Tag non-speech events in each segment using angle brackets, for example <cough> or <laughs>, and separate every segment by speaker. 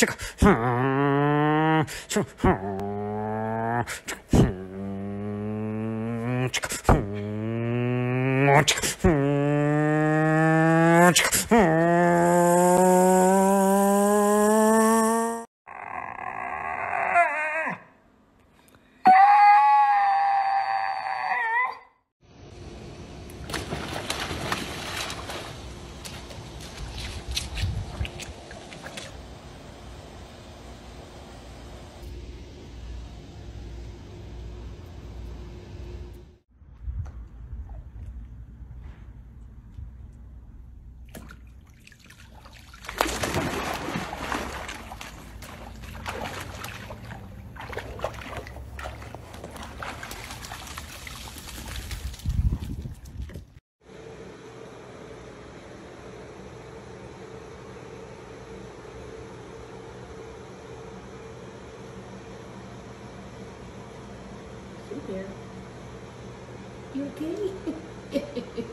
Speaker 1: 제가
Speaker 2: 제가 okay? <laughs>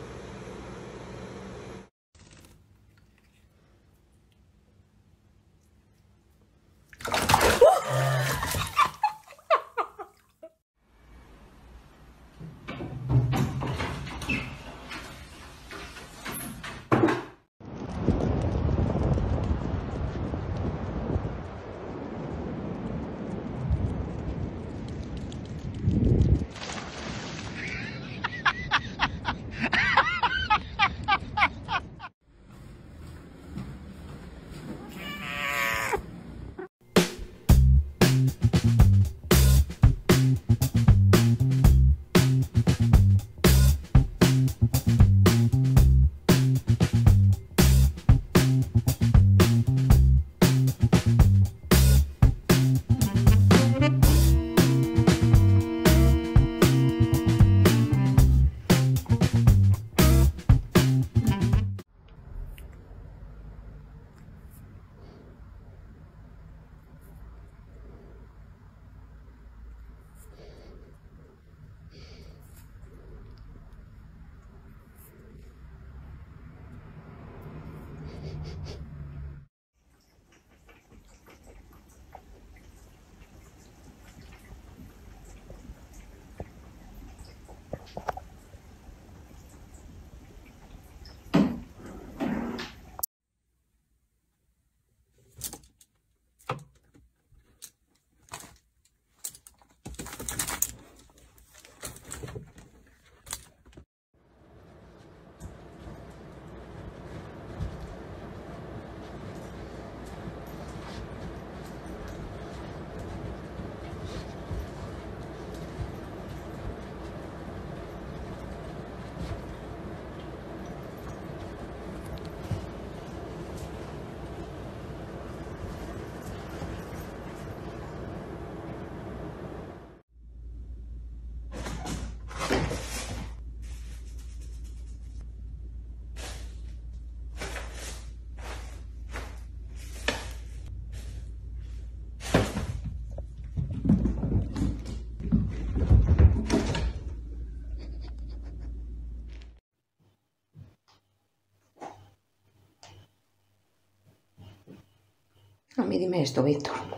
Speaker 3: A mí dime esto, Víctor.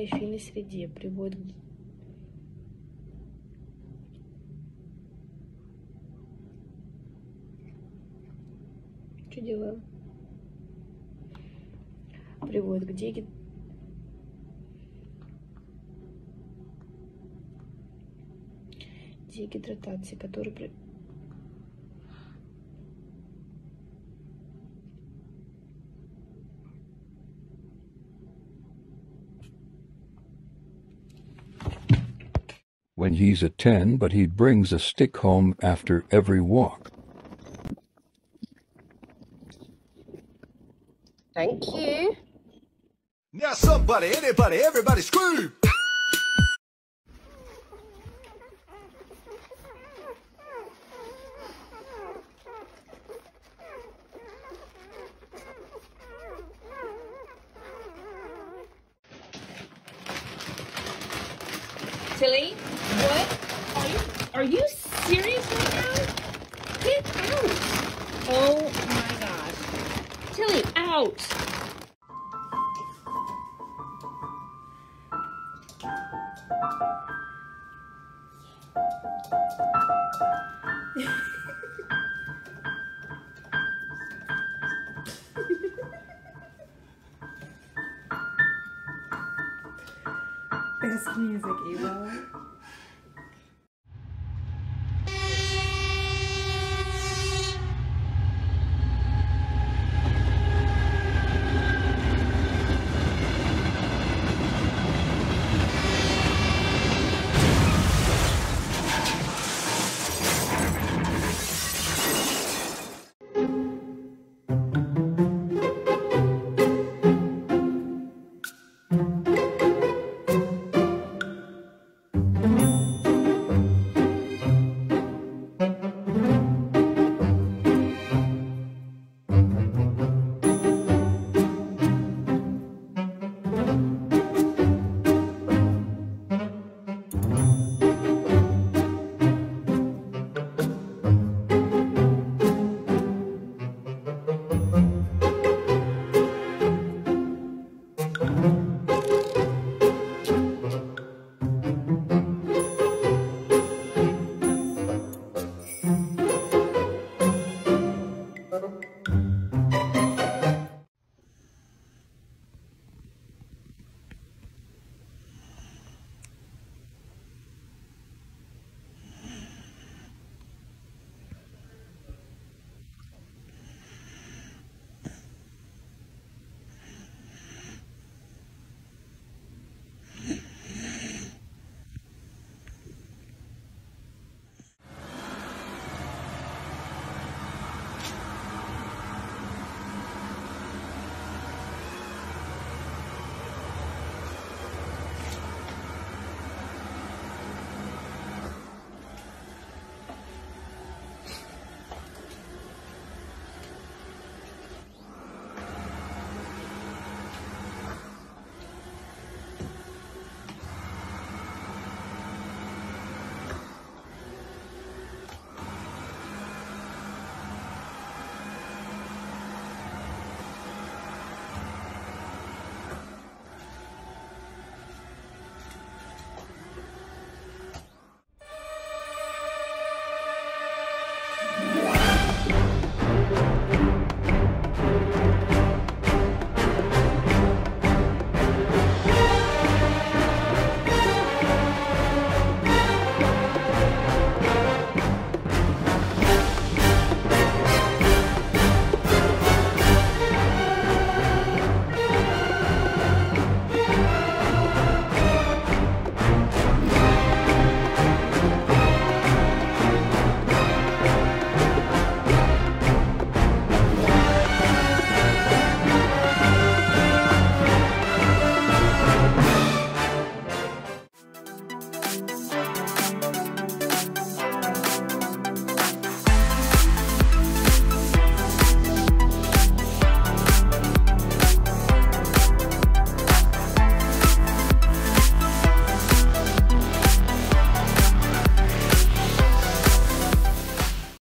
Speaker 2: Агрессивной эфирной среде приводит к Что делаю? Приводит к деги... дегидратации, который
Speaker 4: when he's a 10, but he brings a stick home after every walk.
Speaker 2: Thank you.
Speaker 5: Now somebody, anybody, everybody scream!
Speaker 2: Tilly, what? Are you are you serious right now? Get out! Oh my gosh. Tilly, out!
Speaker 6: Best music, Evo.